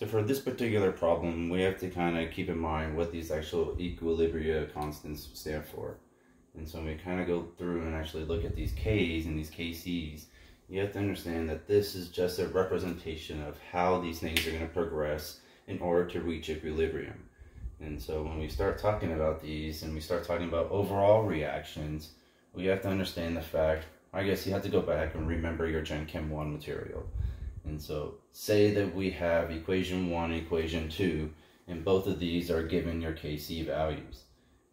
So for this particular problem, we have to kind of keep in mind what these actual equilibria constants stand for. And so when we kind of go through and actually look at these Ks and these Kcs, you have to understand that this is just a representation of how these things are going to progress in order to reach equilibrium. And so when we start talking about these and we start talking about overall reactions, we have to understand the fact, I guess you have to go back and remember your Gen Chem 1 material. And so say that we have equation 1 equation 2, and both of these are given your Kc values.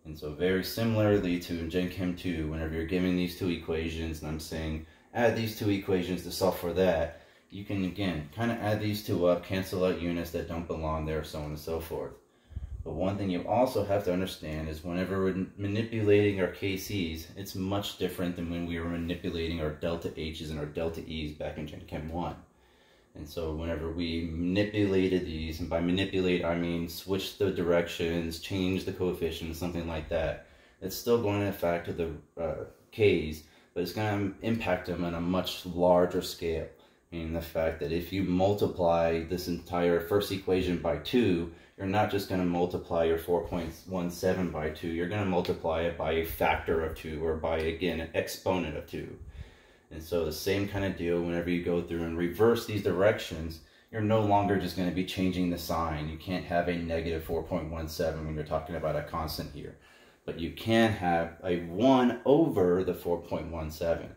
And so very similarly to Gen Chem 2, whenever you're given these two equations, and I'm saying add these two equations to solve for that, you can again kind of add these two up, cancel out units that don't belong there, so on and so forth. But one thing you also have to understand is whenever we're manipulating our KCs, it's much different than when we were manipulating our delta H's and our delta E's back in Gen Chem 1. And so whenever we manipulated these, and by manipulate I mean switch the directions, change the coefficients, something like that, it's still going to affect the uh, K's, but it's going to impact them on a much larger scale. Meaning the fact that if you multiply this entire first equation by 2, you're not just going to multiply your 4.17 by 2, you're going to multiply it by a factor of 2, or by, again, an exponent of 2. And so the same kind of deal whenever you go through and reverse these directions, you're no longer just going to be changing the sign. You can't have a negative 4.17 when you're talking about a constant here. But you can have a 1 over the 4.17.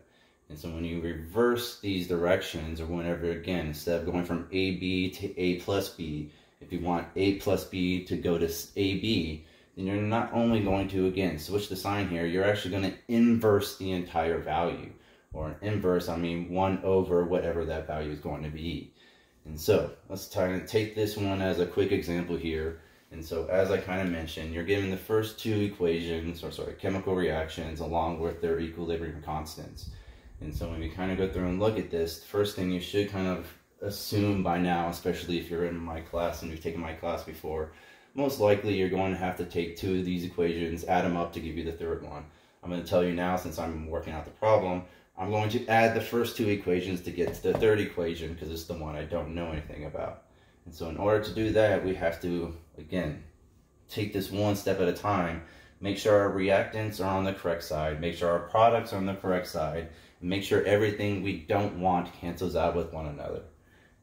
And so when you reverse these directions, or whenever, again, instead of going from AB to A plus B, if you want A plus B to go to AB, then you're not only going to, again, switch the sign here, you're actually going to inverse the entire value or an inverse, I mean 1 over whatever that value is going to be. And so let's try and take this one as a quick example here. And so as I kind of mentioned, you're given the first two equations, or sorry, chemical reactions along with their equilibrium constants. And so when we kind of go through and look at this, the first thing you should kind of assume by now, especially if you're in my class and you've taken my class before, most likely you're going to have to take two of these equations, add them up to give you the third one. I'm going to tell you now, since I'm working out the problem, I'm going to add the first two equations to get to the third equation because it's the one I don't know anything about. And so in order to do that, we have to, again, take this one step at a time, make sure our reactants are on the correct side, make sure our products are on the correct side, and make sure everything we don't want cancels out with one another.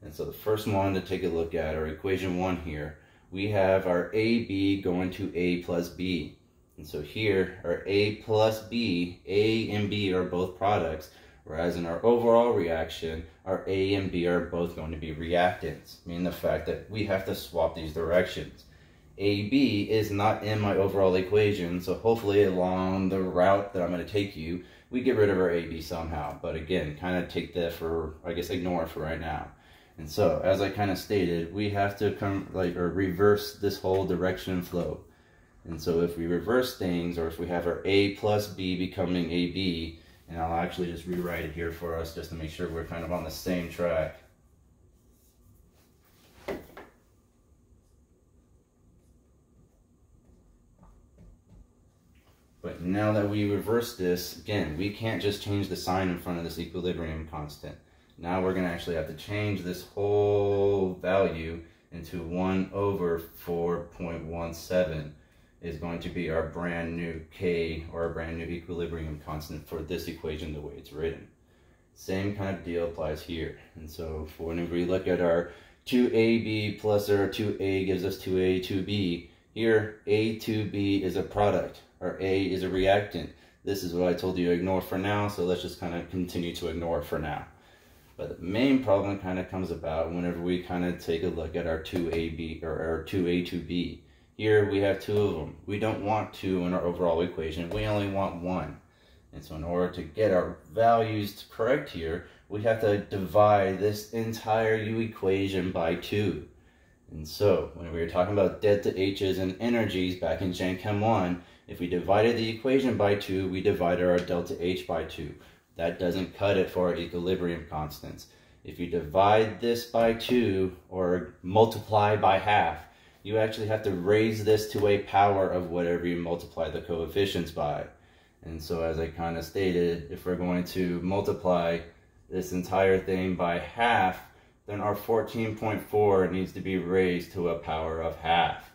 And so the first one to take a look at, our equation one here, we have our AB going to A plus B. And so here, our A plus B, A and B are both products, whereas in our overall reaction, our A and B are both going to be reactants, meaning the fact that we have to swap these directions. AB is not in my overall equation, so hopefully along the route that I'm going to take you, we get rid of our AB somehow. But again, kind of take that for, I guess, ignore it for right now. And so, as I kind of stated, we have to come, like, or reverse this whole direction flow. And so if we reverse things, or if we have our A plus B becoming AB, and I'll actually just rewrite it here for us just to make sure we're kind of on the same track. But now that we reverse this, again, we can't just change the sign in front of this equilibrium constant. Now we're going to actually have to change this whole value into 1 over 4.17 is going to be our brand new K or our brand new equilibrium constant for this equation the way it's written. Same kind of deal applies here. And so whenever we look at our 2AB plus our 2A gives us 2A, 2B, here A, 2B is a product, or A is a reactant. This is what I told you to ignore for now, so let's just kind of continue to ignore it for now. But the main problem kind of comes about whenever we kind of take a look at our 2AB, or our 2A, 2B. Here we have two of them. We don't want two in our overall equation. We only want one. And so in order to get our values correct here, we have to divide this entire U equation by 2. And so, when we were talking about delta H's and energies back in Gen Chem 1, if we divided the equation by 2, we divided our delta H by 2. That doesn't cut it for our equilibrium constants. If you divide this by 2, or multiply by half, you actually have to raise this to a power of whatever you multiply the coefficients by. And so as I kind of stated, if we're going to multiply this entire thing by half, then our 14.4 needs to be raised to a power of half.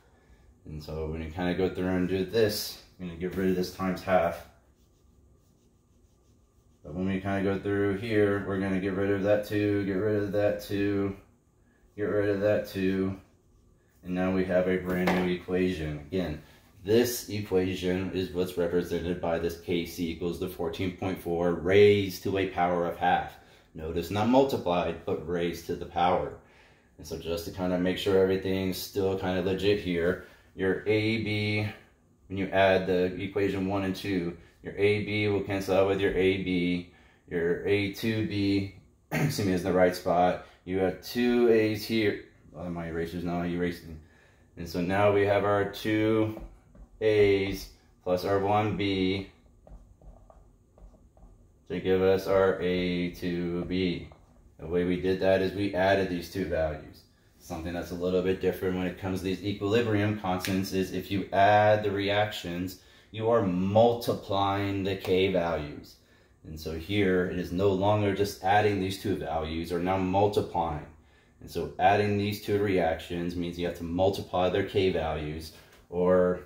And so when you kind of go through and do this, I'm going to get rid of this times half. But when we kind of go through here, we're going to get rid of that 2, get rid of that 2, get rid of that 2. And now we have a brand new equation. Again, this equation is what's represented by this kc equals the 14.4 raised to a power of half. Notice not multiplied, but raised to the power. And so just to kind of make sure everything's still kind of legit here, your AB, when you add the equation 1 and 2, your AB will cancel out with your AB, your A2B, excuse me, is in the right spot. You have two A's here. Oh, my eraser's not erasing. And so now we have our two A's plus our one B to give us our A to B. The way we did that is we added these two values. Something that's a little bit different when it comes to these equilibrium constants is if you add the reactions, you are multiplying the K values. And so here it is no longer just adding these two values or now multiplying. And so adding these two reactions means you have to multiply their K values or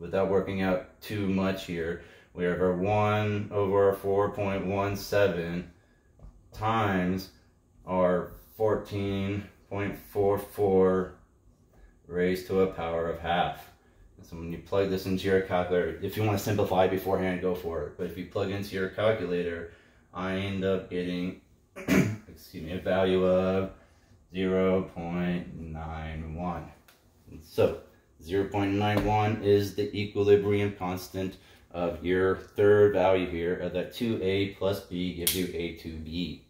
without working out too much here, we have our 1 over 4.17 times our 14.44 raised to a power of half. So when you plug this into your calculator, if you want to simplify beforehand, go for it. But if you plug into your calculator, I end up getting, excuse me, a value of 0 0.91. So 0 0.91 is the equilibrium constant of your third value here of that 2a plus b gives you a2b.